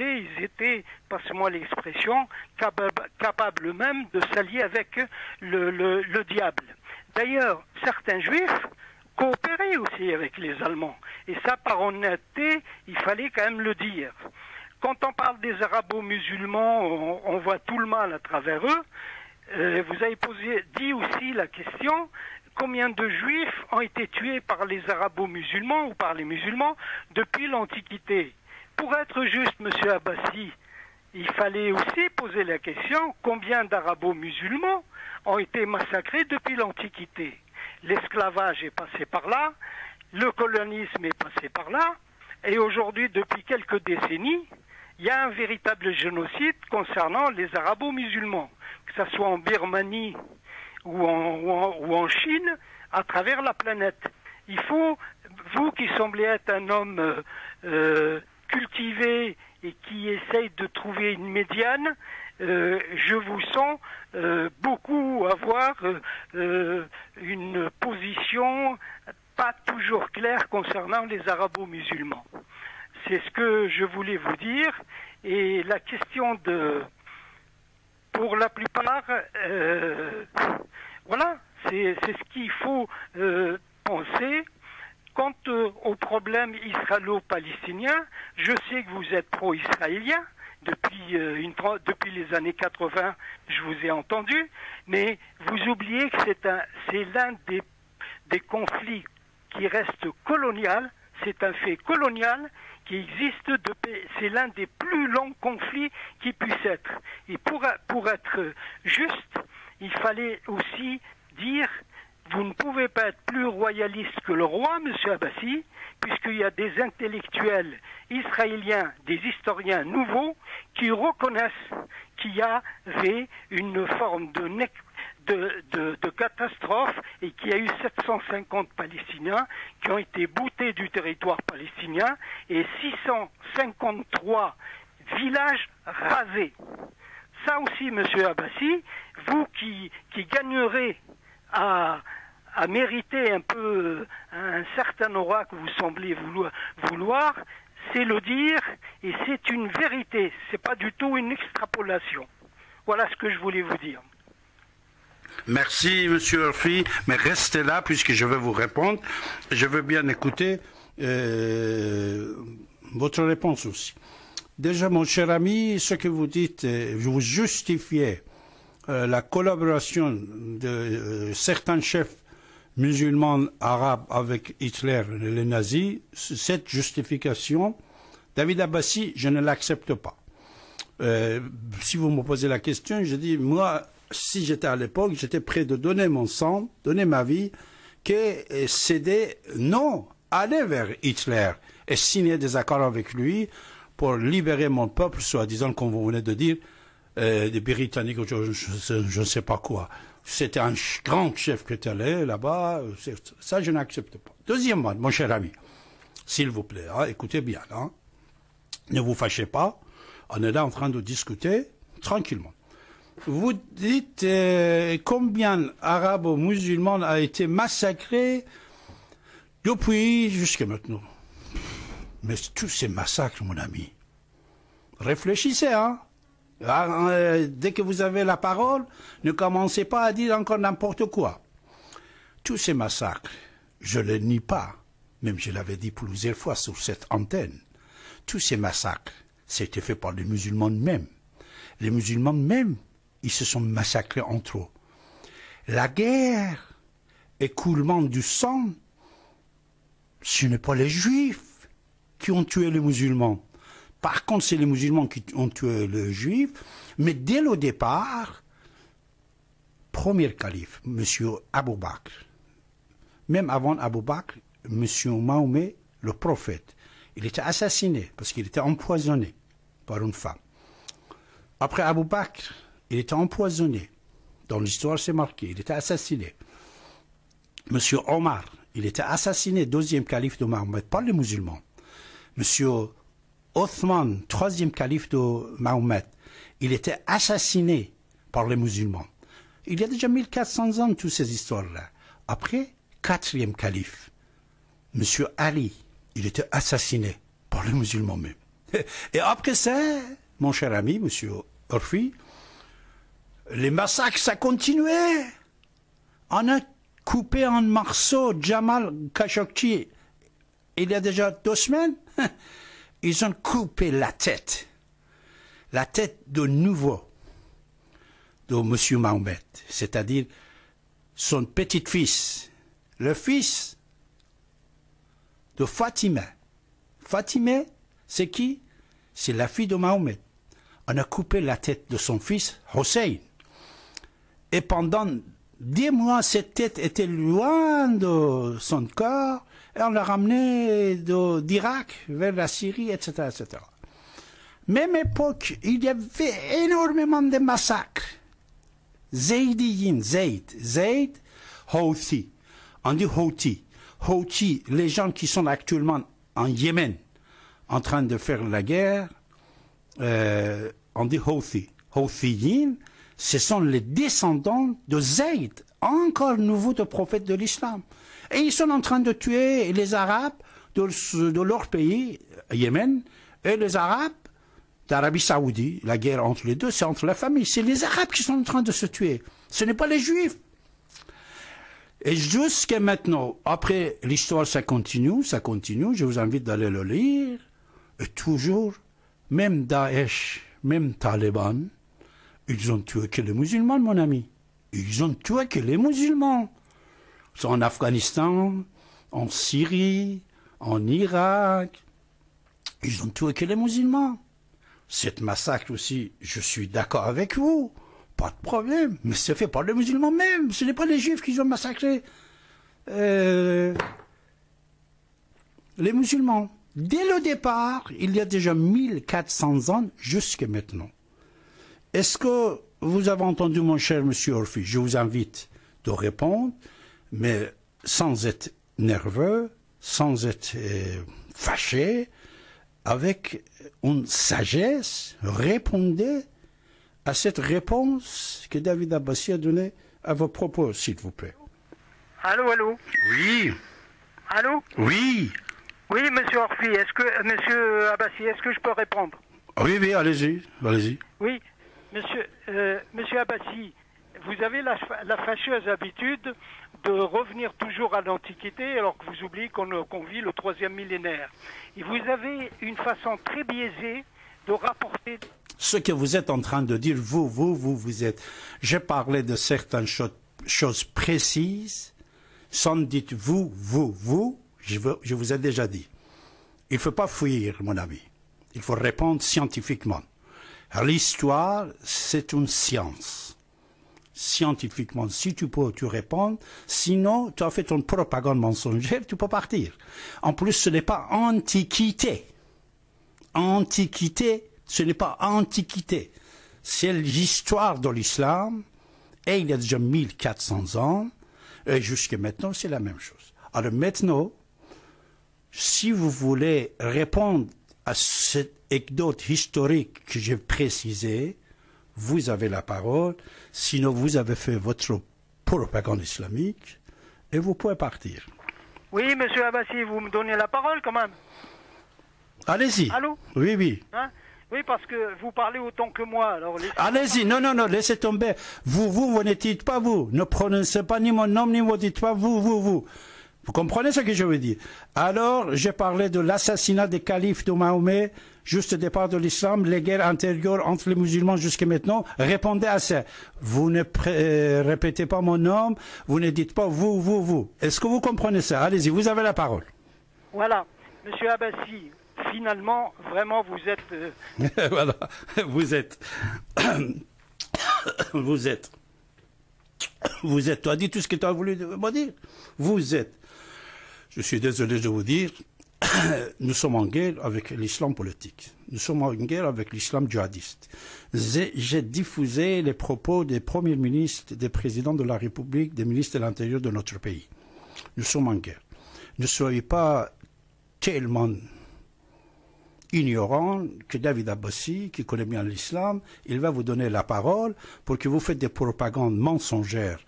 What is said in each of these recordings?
ils étaient, passe-moi l'expression, capables, même de s'allier avec le, le diable. D'ailleurs, certains juifs coopéraient aussi avec les Allemands. Et ça, par honnêteté, il fallait quand même le dire. Quand on parle des arabo-musulmans, on, voit tout le mal à travers eux. Euh, vous avez posé, dit aussi la question combien de juifs ont été tués par les arabo-musulmans ou par les musulmans depuis l'Antiquité? Pour être juste, monsieur Abbassi, il fallait aussi poser la question combien d'arabo-musulmans ont été massacrés depuis l'Antiquité? L'esclavage est passé par là, le colonisme est passé par là, et aujourd'hui, depuis quelques décennies, il y a un véritable génocide concernant les arabo-musulmans, que ce soit en Birmanie ou en, Chine, à travers la planète. Il faut, vous qui semblez être un homme euh, euh, cultivé et qui essaye de trouver une médiane, euh, je vous sens beaucoup avoir une position pas toujours claire concernant les arabo-musulmans. C'est ce que je voulais vous dire. Et la question de, pour la plupart, euh, voilà, c'est ce qu'il faut euh, penser. Quant euh, au problème israélo-palestinien, je sais que vous êtes pro-israélien. Depuis, depuis les années 80, je vous ai entendu, mais vous oubliez que c'est l'un des, conflits qui reste colonial, c'est un fait colonial qui existe depuis, c'est l'un des plus longs conflits qui puisse être. Et pour être juste, il fallait aussi dire vous ne pouvez pas être plus royaliste que le roi, monsieur Abbassi, puisqu'il y a des intellectuels israéliens, des historiens nouveaux, qui reconnaissent qu'il y avait une forme de catastrophe et qu'il y a eu 750 Palestiniens qui ont été boutés du territoire palestinien et 653 villages rasés. Ça aussi, Monsieur Abbassi, vous qui gagnerez à, à mériter un peu un certain aura que vous semblez vouloir, c'est le dire et c'est une vérité, c'est pas du tout une extrapolation. Voilà ce que je voulais vous dire. Merci, Monsieur Urfi, mais restez là puisque je vais vous répondre. Je veux bien écouter euh, votre réponse aussi. Déjà, mon cher ami, ce que vous dites, euh, vous justifiez euh, la collaboration de certains chefs musulmans arabes avec Hitler et les nazis. Cette justification, David Abbassi, je ne l'accepte pas. si vous me posez la question, je dis, moi, si j'étais à l'époque, j'étais prêt de donner mon sang, donner ma vie, que céder, non, aller vers Hitler et signer des accords avec lui pour libérer mon peuple, soi-disant, comme vous venez de dire, euh, des Britanniques, je ne sais pas quoi. C'était un grand chef qui était allé là-bas. Ça, je n'accepte pas. Deuxièmement, mon cher ami, s'il vous plaît, hein, écoutez bien, hein, ne vous fâchez pas. On est là en train de discuter tranquillement. Vous dites euh, combien arabo-musulmans a été massacré depuis jusqu'à maintenant? Mais tous ces massacres, mon ami, réfléchissez, hein. Ah, euh, dès que vous avez la parole, ne commencez pas à dire encore n'importe quoi. Tous ces massacres, je ne les nie pas, même je l'avais dit plusieurs fois sur cette antenne. Tous ces massacres, c'était fait par les musulmans eux-mêmes. Les musulmans eux-mêmes ils se sont massacrés entre eux. La guerre, écoulement du sang, ce n'est pas les juifs qui ont tué les musulmans. Par contre, c'est les musulmans qui ont tué les juifs, mais dès le départ, premier calife, M. Abou Bakr, même avant Abou Bakr, M. Mahomet, le prophète, il était assassiné parce qu'il était empoisonné par une femme. Après Abou Bakr, il était empoisonné. Dans l'histoire, c'est marqué. Il était assassiné. Monsieur Omar, il était assassiné, deuxième calife de Mahomet, par les musulmans. Monsieur Othman, troisième calife de Mahomet, il était assassiné par les musulmans. Il y a déjà 1400 ans, toutes ces histoires-là. Après, quatrième calife, Monsieur Ali, il était assassiné par les musulmans même. Et après ça, mon cher ami, monsieur Orfi, les massacres, ça continuait. On a coupé en morceaux Jamal Khashoggi il y a déjà deux semaines. Ils ont coupé la tête. La tête de nouveau de monsieur Mahomet, c'est-à-dire son petit-fils, le fils de Fatima. Fatima, c'est qui? C'est la fille de Mahomet. On a coupé la tête de son fils, Hossein. Et pendant dix mois, cette tête était loin de son corps, on l'a ramenée d'Irak vers la Syrie, etc., etc. Même époque, il y avait énormément de massacres. Zaydiyin, Zayd, Zayd, Houthi. On dit Houthi. Houthi, les gens qui sont actuellement en Yémen, en train de faire la guerre, euh, on dit Houthi. Houthiyin, ce sont les descendants de Zayd, encore nouveau de prophète de l'islam. Et ils sont en train de tuer les Arabes de, leur pays, Yémen, et les Arabes d'Arabie Saoudite. La guerre entre les deux, c'est entre la famille. C'est les Arabes qui sont en train de se tuer. Ce n'est pas les Juifs. Et jusqu'à maintenant, après l'histoire, ça continue, ça continue. Je vous invite d'aller le lire. Et toujours, même Daesh, même Taliban, ils ont tué que les musulmans, mon ami. Ils ont tué que les musulmans. En Afghanistan, en Syrie, en Irak. Ils ont tué les musulmans. Cette massacre aussi, je suis d'accord avec vous. Pas de problème. Mais c'est fait par les musulmans même. Ce n'est pas les juifs qui ont massacré euh, les musulmans. Dès le départ, il y a déjà 1400 ans jusqu'à maintenant. Est-ce que vous avez entendu, mon cher monsieur Orphy Je vous invite de répondre, mais sans être nerveux, sans être euh, fâché, avec une sagesse, répondez à cette réponse que David Abbassi a donnée à vos propos, s'il vous plaît. Allô, allô? Oui. Allô? Oui. Oui, monsieur Orphy, est-ce que, monsieur Abbassi, est-ce que je peux répondre? Oui, oui, allez-y, allez-y. Oui, monsieur, euh, monsieur Abbassi, vous avez la, la, fâcheuse habitude de revenir toujours à l'Antiquité alors que vous oubliez qu'on vit le troisième millénaire. Et vous avez une façon très biaisée de rapporter ce que vous êtes en train de dire, vous, vous, vous, vous êtes. J'ai parlé de certaines choses précises, sans dire vous, vous, vous, je, je vous ai déjà dit. Il ne faut pas fuir, mon ami. Il faut répondre scientifiquement. L'histoire, c'est une science. Scientifiquement, si tu peux, tu réponds. Sinon, tu as fait ton propagande mensongère, tu peux partir. En plus, ce n'est pas antiquité. Antiquité, ce n'est pas antiquité. C'est l'histoire de l'islam. Et il y a déjà 1400 ans. Et jusqu'à maintenant, c'est la même chose. Alors maintenant, si vous voulez répondre à cette anecdote historique que j'ai précisée, vous avez la parole. Sinon, vous avez fait votre propagande islamique et vous pouvez partir. Oui, monsieur Abbassi, vous me donnez la parole quand même. Allez-y. Allô Oui, oui. Hein oui, parce que vous parlez autant que moi. Alors Allez-y, non, non, non, laissez tomber. Vous, vous, vous ne dites pas vous. Ne prononcez pas ni mon nom, ni vous dites pas vous, vous, vous. Vous comprenez ce que je veux dire? Alors, j'ai parlé de l'assassinat des califes de Mahomet, juste au départ de l'islam, les guerres antérieures entre les musulmans jusqu'à maintenant. Répondez à ça. Vous ne euh, répétez pas mon nom, vous ne dites pas vous, vous, vous. Est-ce que vous comprenez ça? Allez-y, vous avez la parole. Voilà. Monsieur Abbassi, finalement, vraiment, vous êtes... Euh, voilà, vous êtes... vous êtes... Vous êtes... Tu as dit tout ce que tu as voulu me dire. Vous êtes... Je suis désolé de vous dire, nous sommes en guerre avec l'islam politique. Nous sommes en guerre avec l'islam djihadiste. J'ai diffusé les propos des premiers ministres, des présidents de la République, des ministres de l'Intérieur de notre pays. Nous sommes en guerre. Ne soyez pas tellement ignorant que David Abbassi, qui connaît bien l'islam, il va vous donner la parole pour que vous faites des propagandes mensongères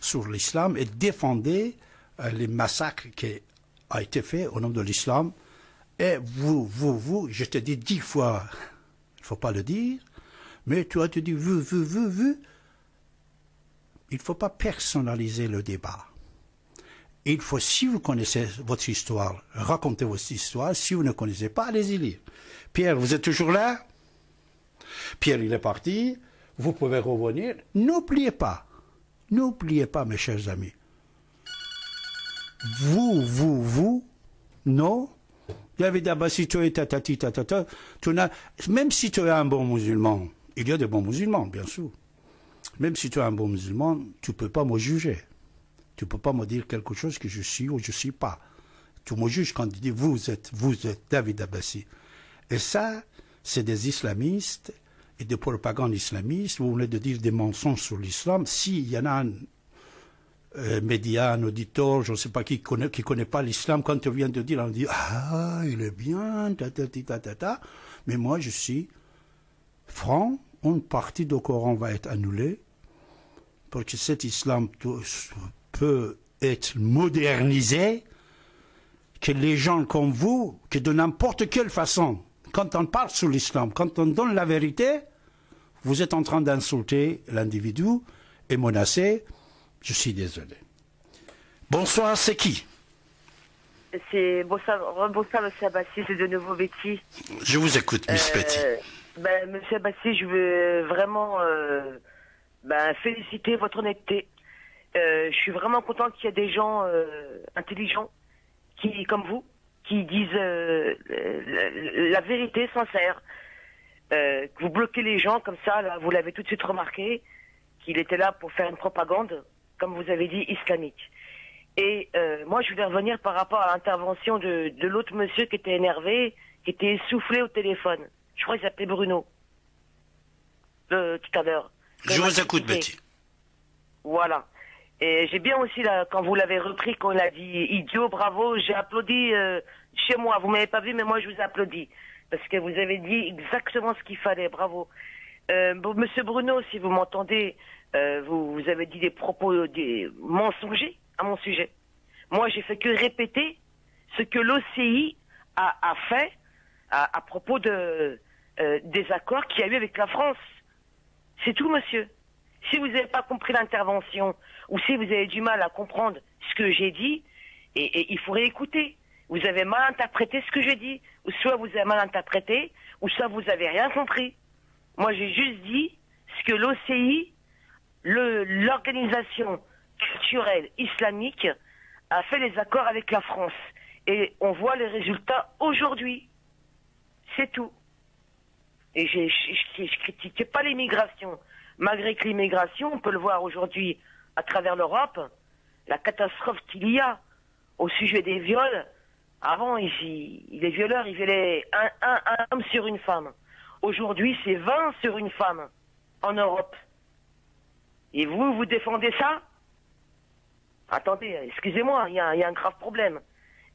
sur l'islam et défendez euh, les massacres qui ont été faits au nom de l'islam Et vous, vous, vous, je te dis dix fois, il faut pas le dire, mais toi tu dis vous, vous, vous, vous. Il ne faut pas personnaliser le débat. Il faut, si vous connaissez votre histoire, racontez votre histoire. Si vous ne connaissez pas, allez-y lire. Pierre, vous êtes toujours là? Pierre, il est parti. Vous pouvez revenir. N'oubliez pas, n'oubliez pas, mes chers amis. Vous, vous, vous, non. David Abbassi, tu es tatati, tatata. Tu n'as, même si tu es un bon musulman, il y a des bons musulmans, bien sûr. Même si tu es un bon musulman, tu ne peux pas me juger. Tu ne peux pas me dire quelque chose que je suis ou je ne suis pas. Tu me juges quand tu dis vous êtes, vous êtes David Abbassi. Et ça, c'est des islamistes et des propagandes islamistes. Vous venez de dire des mensonges sur l'islam. S'il y en a un euh, média, auditeur, je ne sais pas qui connaît, qui connaît pas l'islam, quand tu viens de dire, on dit ah il est bien, ta ta ta ta ta. Mais moi je suis franc. Une partie du Coran va être annulée pour que cet islam peut être modernisé, que les gens comme vous, que de n'importe quelle façon, quand on parle sur l'islam, quand on donne la vérité, vous êtes en train d'insulter l'individu et menacer. Je suis désolé. Bonsoir, c'est qui? C'est bonsoir, bonsoir, monsieur Abbassi, c'est de nouveau Betty. Je vous écoute, Miss Euh, Betty. ben, monsieur Abbassi, je veux vraiment euh, ben, féliciter votre honnêteté. Euh, je suis vraiment content qu'il y ait des gens intelligents qui, comme vous, qui disent la, la vérité sincère. Vous bloquez les gens comme ça, là, vous l'avez tout de suite remarqué, qu'il était là pour faire une propagande, comme vous avez dit, islamique. Et euh, moi, je voulais revenir par rapport à l'intervention de, de l'autre monsieur qui était énervé, qui était essoufflé au téléphone. Je crois qu'il s'appelait Bruno. Euh, tout à l'heure. Je vous écoute. Betty. Voilà. Et j'ai bien aussi, là, quand vous l'avez repris, quand il a dit idiot, bravo, j'ai applaudi euh, chez moi. Vous m'avez pas vu, mais moi, je vous ai applaudi. Parce que vous avez dit exactement ce qu'il fallait, bravo. Euh, bon, Monsieur Bruno, si vous m'entendez, euh, vous, avez dit des propos des mensongers à mon sujet. Moi, j'ai fait que répéter ce que l'OCI a, fait à, propos euh, des accords qu'il y a eu avec la France. C'est tout, monsieur. Si vous n'avez pas compris l'intervention, ou si vous avez du mal à comprendre ce que j'ai dit, et, il faudrait écouter. Vous avez mal interprété ce que j'ai dit, ou soit vous avez mal interprété, ou soit vous avez rien compris. Moi, j'ai juste dit ce que l'OCI, l'organisation culturelle islamique, a fait les accords avec la France. Et on voit les résultats aujourd'hui. C'est tout. Et je je critiquais pas l'immigration. Malgré que l'immigration, on peut le voir aujourd'hui à travers l'Europe, la catastrophe qu'il y a au sujet des viols. Avant, ici, les violeurs, ils violaient un, un, un homme sur une femme. Aujourd'hui, c'est 20 sur une femme en Europe. Et vous, vous défendez ça Attendez, excusez-moi, il y, a- il y a un grave problème.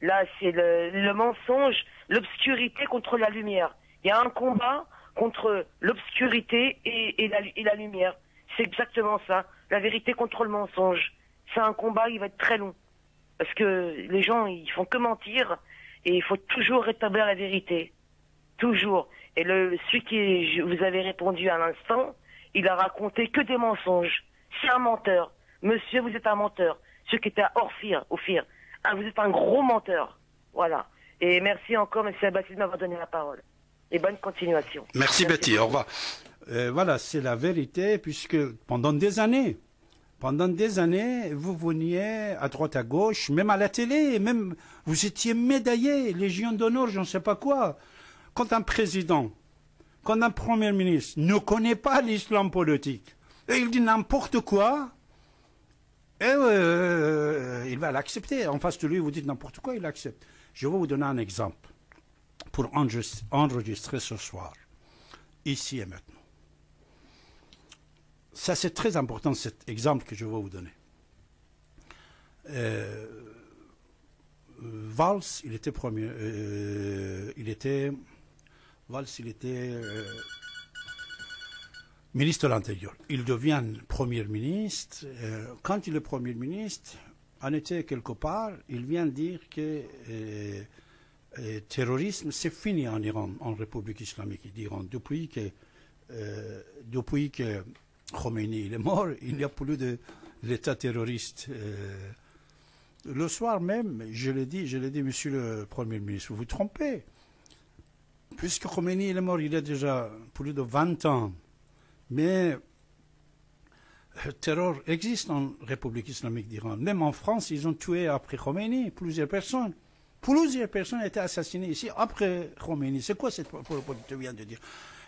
Là, c'est le, mensonge, l'obscurité contre la lumière. Il y a un combat contre l'obscurité et, la, et la lumière. C'est exactement ça. La vérité contre le mensonge. C'est un combat qui va être très long. Parce que les gens, ils font que mentir et il faut toujours rétablir la vérité. Toujours. Et le, celui qui vous avez répondu à l'instant, il a raconté que des mensonges. C'est un menteur. Monsieur, vous êtes un menteur. Ceux qui étaient à Orphir, Ophir. Ah, vous êtes un gros menteur. Voilà. Et merci encore, monsieur Abbassi, de m'avoir donné la parole. Et bonne continuation. Merci Betty, au revoir. Euh, voilà, c'est la vérité, puisque pendant des années, pendant des années, vous veniez à droite à gauche, même à la télé, même vous étiez médaillé, Légion d'honneur, je ne sais pas quoi. Quand un président, quand un premier ministre ne connaît pas l'islam politique, et il dit n'importe quoi, et euh, il va l'accepter. En face de lui, vous dites n'importe quoi, il accepte. Je vais vous donner un exemple pour enregist- enregistrer ce soir, ici et maintenant. Ça, c'est très important, cet exemple que je vais vous donner. Euh, Valls, il était premier, euh, il était, Valls, il était euh, ministre de l'Intérieur. Il devient Premier ministre. Euh, quand il est Premier ministre, on était quelque part, il vient dire que euh, le terrorisme, c'est fini en Iran, en République islamique d'Iran. Depuis que, euh, depuis que Khomeini est mort, il n'y a plus de l'État terroriste. Euh, le soir même, je l'ai dit, je l'ai dit, monsieur le Premier ministre, vous vous trompez. Puisque Khomeini est mort il a déjà plus de 20 ans, mais le terror existe en République islamique d'Iran. Même en France, ils ont tué après Khomeini plusieurs personnes. Plusieurs personnes été assassinées ici après Khomeini. C'est quoi cette propos que tu viens de dire?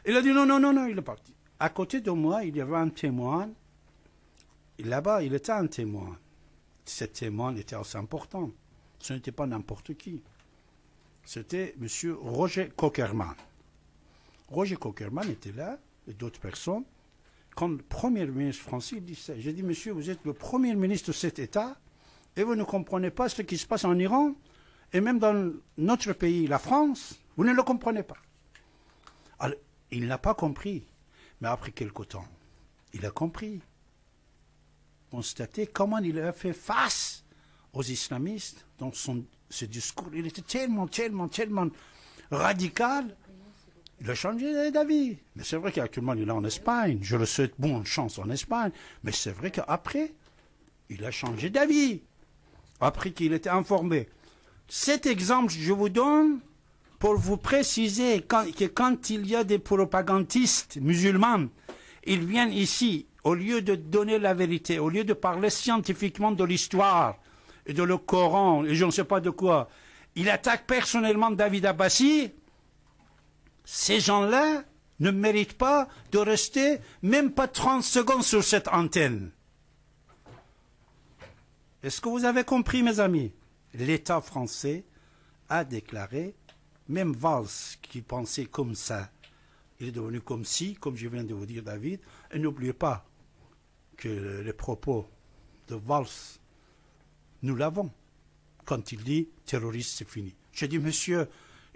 Il a dit non, non, non, non, il est parti. À côté de moi, il y avait un témoin. Là-bas, il était un témoin. Ce témoin était assez important. Ce n'était pas n'importe qui. C'était M. Roger Cockerman. Roger Cockerman était là, et d'autres personnes. Quand le premier ministre français dit ça, j'ai dit, monsieur, vous êtes le premier ministre de cet État, et vous ne comprenez pas ce qui se passe en Iran et même dans notre pays, la France, vous ne le comprenez pas. Alors, il n'a pas compris. Mais après quelque temps, il a compris. Constaté comment il a fait face aux islamistes dans son, ce discours. Il était tellement, tellement, tellement radical. Il a changé d'avis. Mais c'est vrai qu'actuellement, il est en Espagne. Je le souhaite bonne chance en Espagne. Mais c'est vrai qu'après, il a changé d'avis. Après qu'il était informé. Cet exemple, je vous donne pour vous préciser que quand il y a des propagandistes musulmans, ils viennent ici, au lieu de donner la vérité, au lieu de parler scientifiquement de l'histoire et de le Coran et je ne sais pas de quoi, ils attaquent personnellement David Abbassi, ces gens-là ne méritent pas de rester même pas 30 secondes sur cette antenne. Est-ce que vous avez compris, mes amis? l'État français a déclaré, même Valls qui pensait comme ça, il est devenu comme si, comme je viens de vous dire David, et n'oubliez pas que les propos de Valls, nous l'avons. Quand il dit terroriste, c'est fini. J'ai dit, monsieur,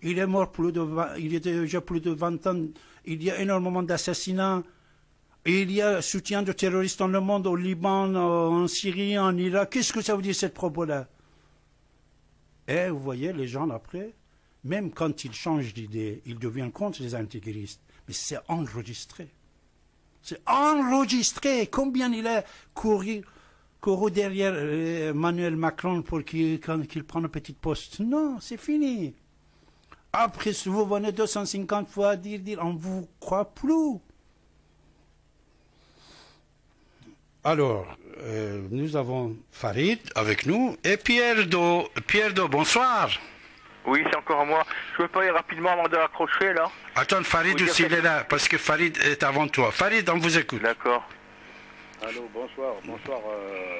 il est mort plus de il y a déjà plus de 20 ans, il y a énormément d'assassinats, il y a soutien de terroristes dans le monde, au Liban, en Syrie, en Irak. Qu'est-ce que ça veut dire, cette propos-là? Et vous voyez, les gens après, même quand ils changent d'idée, ils deviennent contre les intégristes. Mais c'est enregistré. C'est enregistré. Combien il a couru, couru derrière Emmanuel euh, Manuel Macron pour qu'il prenne un petit poste. Non, c'est fini. Après, vous venez 250 fois dire, dire, on ne vous croit plus. Alors, euh, nous avons Farid avec nous et Pierre Do. Pierre Do, bonsoir. Oui, c'est encore moi. Je peux parler rapidement avant de raccrocher là? Attends, Farid aussi, il est là, parce que Farid est avant toi. Farid, on vous écoute. D'accord. Allô, bonsoir, bonsoir. Euh,